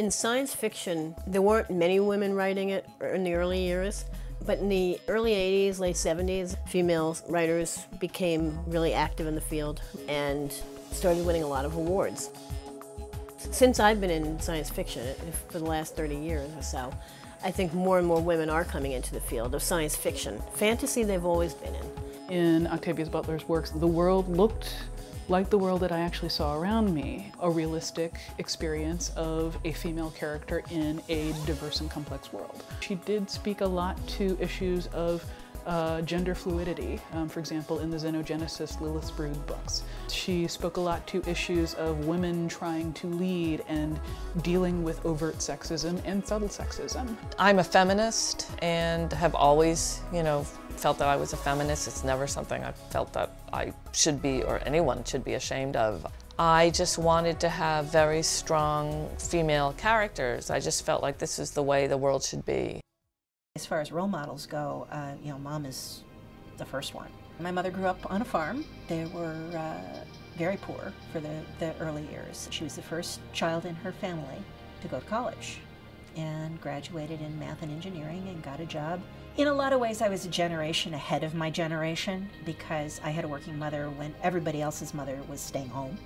In science fiction, there weren't many women writing it in the early years, but in the early 80s, late 70s, female writers became really active in the field and started winning a lot of awards. Since I've been in science fiction for the last 30 years or so, I think more and more women are coming into the field of science fiction. Fantasy they've always been in. In Octavia Butler's works, the world looked like the world that I actually saw around me, a realistic experience of a female character in a diverse and complex world. She did speak a lot to issues of uh, gender fluidity, um, for example, in the Xenogenesis Lilith Brood books. She spoke a lot to issues of women trying to lead and dealing with overt sexism and subtle sexism. I'm a feminist and have always, you know, felt that I was a feminist. It's never something I felt that I should be or anyone should be ashamed of. I just wanted to have very strong female characters. I just felt like this is the way the world should be. As far as role models go, uh, you know, mom is the first one. My mother grew up on a farm. They were uh, very poor for the, the early years. She was the first child in her family to go to college and graduated in math and engineering and got a job in a lot of ways, I was a generation ahead of my generation because I had a working mother when everybody else's mother was staying home.